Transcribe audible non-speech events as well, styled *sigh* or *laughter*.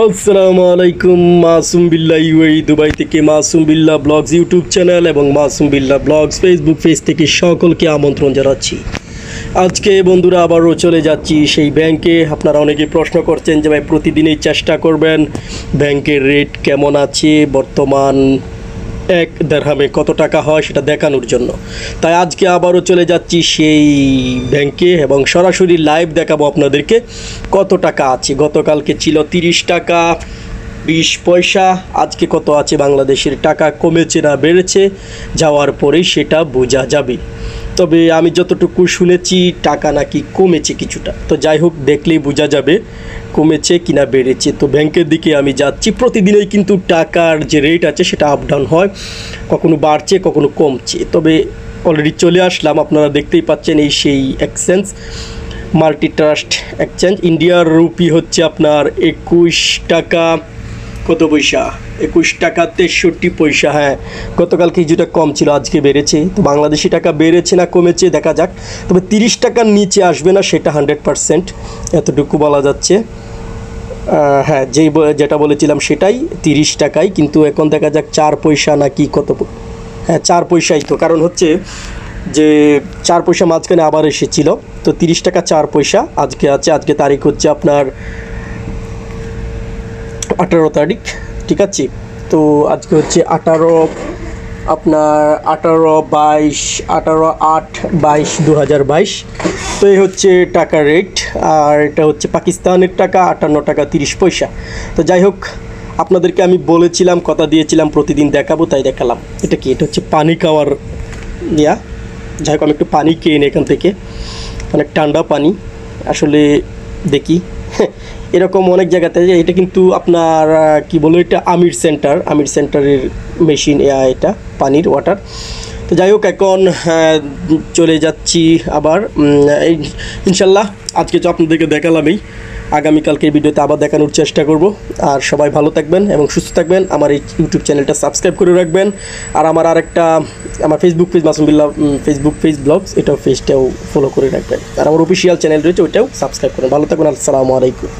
আসসালামু আলাইকুম, মাসুম বিল্লা UAE, Dubai থেকে মাসুম বিল্লা ব্লগস ইউটিউব চ্যানেল এবং মাসুম বিল্লা ব্লগস ফেসবুক পেজ থেকে সকলকে আমন্ত্রণ জানাচ্ছি। আজকে বন্ধুরা আবারও চলে যাচ্ছি সেই ব্যাংকে। আপনারা অনেকে প্রশ্ন করছেন যে ভাই, প্রতিদিনই চেষ্টা করবেন? ব্যাংকের রেট কেমন আছে? বর্তমান এক দেড়হামে কত টাকা হয় সেটা দেখানোর জন্য। তাই আজকে আবারও চলে যাচ্ছি সেই ব্যাংকে এবং সরাসরি লাইভ দেখাবো আপনাদেরকে কত টাকা আছে। গতকালকে ছিল তিরিশ টাকা, বিশ পয়সা, আজকে কত আছে বাংলাদেশের টাকা কমেছে না বেড়েছে, যাওয়ার পরেই সেটা বোঝা যাবে। তবে আমি যতটুকু শুনেছি, টাকা নাকি কমেছে কিছুটা। তো যাই হোক, দেখলেই বোঝা যাবে কমেছে কিনা বেড়েছে। তো ব্যাংকের দিকে আমি যাচ্ছি। প্রতিদিনই কিন্তু টাকার যে রেট আছে, সেটা আপ ডাউন হয়, কখনো বাড়ছে, কখনো কমছে। তবে অলরেডি চলে আসলাম। আপনারা দেখতেই পাচ্ছেন এই সেই এক্সচেঞ্জ মাল্টি ট্রাস্ট এক্সচেঞ্জ ইন্ডিয়ার রুপি হচ্ছে আপনার একুশ টাকা। কত পয়সা একুশ টাকা তেষট্টি পয়সা হ্যাঁ। গতকাল কিছুটা কম ছিল, আজকে বেড়েছে। তো বাংলাদেশি টাকা বেড়েছে না কমেছে, দেখা যাক। তবে তিরিশ টাকার নিচে আসবে না, সেটা হান্ড্রেড পারসেন্ট এতটুকু বলা যাচ্ছে। হ্যাঁ যেই যেটা বলেছিলাম সেটাই তিরিশ টাকাই কিন্তু এখন দেখা যাক চার পয়সা নাকি কত হ্যাঁ চার পয়সাই তো। কারণ হচ্ছে যে চার পয়সা মাঝখানে আবার এসেছিল, তো তিরিশ টাকা চার পয়সা আজকে আছে। আজকে তারিখ হচ্ছে আপনার আঠারো তারিখ, ঠিক আছে? তো আজকে হচ্ছে আঠারো, আপনার আঠারো বাইশ, আঠারো আট বাইশ দু হাজার বাইশ। তো এই হচ্ছে টাকার রেট আর এটা হচ্ছে পাকিস্তানের টাকা, আটান্ন টাকা তিরিশ পয়সা। তো যাই হোক, আপনাদেরকে আমি বলেছিলাম, কথা দিয়েছিলাম, প্রতিদিন দেখাবো, তাই দেখালাম। এটা কি? এটা হচ্ছে পানি খাওয়ার ইয়া। যাই হোক, আমি একটু পানি নিই এখান থেকে। অনেক ঠান্ডা পানি। আসলে দেখি। *laughs* এরকম অনেক জায়গাতে এটা কিন্তু আপনার কি বলব, এটা আমির সেন্টার আমির সেন্টারের মেশিন এটা, পানির ওয়াটার তো যাই হোক, এখন চলে যাচ্ছি আবার ইনশাল্লাহ আজকে তো আপনাদেরকে দেখালামই। আগামীকালকের ভিডিওতে আবার দেখানোর চেষ্টা করব। আর সবাই ভালো থাকবেন এবং সুস্থ থাকবেন। আমার এই ইউটিউব চ্যানেলটা সাবস্ক্রাইব করে রাখবেন। আর আমার আরেকটা, আমার Facebook page Masumbillah Facebook page blogs এটাও পেজটাও ফলো করে রাখবেন। আর আমার অফিসিয়াল চ্যানেল রয়েছে, ওইটাও সাবস্ক্রাইব করেন। ভালো থাকবেন আসসালামু আলাইকুম।